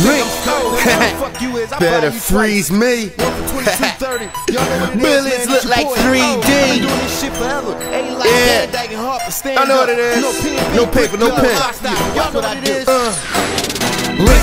LYNC. Better freeze me. Millions look like 3D. Yeah. I know what it is. No paper, no pen. Uh.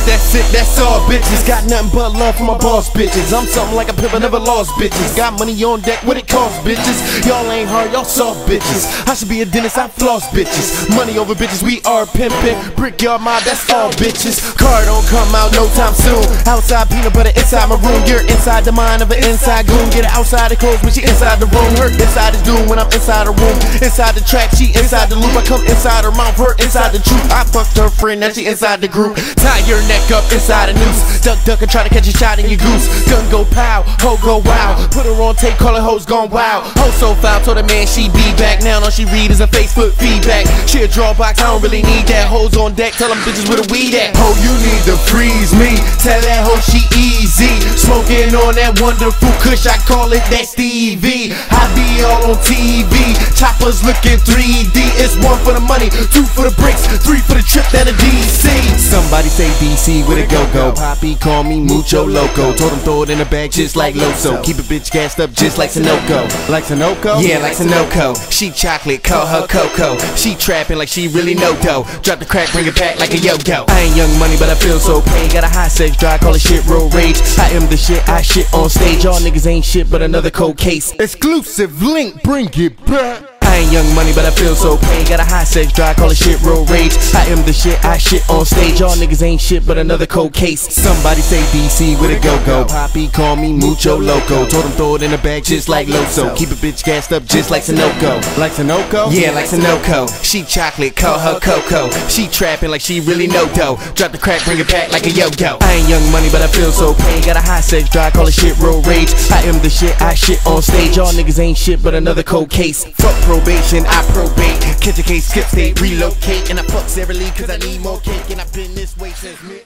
That's it, that's all, bitches. Got nothing but love for my boss, bitches. I'm something like a pimp, I never lost, bitches. Got money on deck, what it cost, bitches. Y'all ain't hard, y'all soft, bitches. I should be a dentist, I floss, bitches. Money over bitches, we are pimpin'. Brickyard mob, that's all, bitches. Car don't come out no time soon. Outside peanut butter, inside my room. You're inside the mind of an inside goon. Get it outside the clothes when she inside the room. Her inside is doom when I'm inside the room. Inside the track, she inside the loop. I come inside her mouth, her inside the truth. I fucked her friend, now she inside the group. Your neck up inside a noose. Duck, duck, and try to catch a shot in your goose. Gun go pow, hoe go wow. Put her on tape, call her hoes gone wild. Hoe so foul, told the man she be back. Now all she read is a Facebook feedback. She a drawbox, I don't really need that. Hoes on deck, tell them bitches where the weed at. Ho, you need to freeze me. Tell that hoe she easy. Smoking on that wonderful kush, I call it that Stevie. I be all on TV. Choppers looking 3D. It's one for the money, two for the bricks, three for the trip down to DC. Somebody say DC with a go go. Poppy call me Mucho Loco. Told him throw it in the bag just like Loso. Keep a bitch gassed up just like Sunoco. Like Sunoco? Yeah, like Sunoco. She chocolate, call her Coco. She trapping like she really know dough. Drop the crack, bring it back like a yo yo. I ain't young money, but I feel so paid. Got a high sex drive, call it shit road rage. I am the shit, I shit on stage. Y'all niggas ain't shit, but another cold case. Exclusive LYNC, bring it back. I ain't young money, but I feel so pain. Got a high sex drive, call it shit road rage. I am the shit, I shit on stage. Y'all niggas ain't shit, but another cold case. Somebody say DC with a go go. Poppy call me Mucho Loco. Told him throw it in the bag just like Loso. Keep a bitch gassed up just like Sunoco. Like Sunoco? Yeah, like Sunoco. She chocolate, call her Coco. She trapping like she really know dough. Drop the crack, bring it back like a yo yo. I ain't young money, but I feel so pain. Got a high sex drive, call it shit road rage. I am the shit, I shit on stage. Y'all niggas ain't shit, but another cold case. Fuck probation, I probate. Catch a case, skip state, relocate. And I fuck Lee cause I need more cake. And I've been this way since mid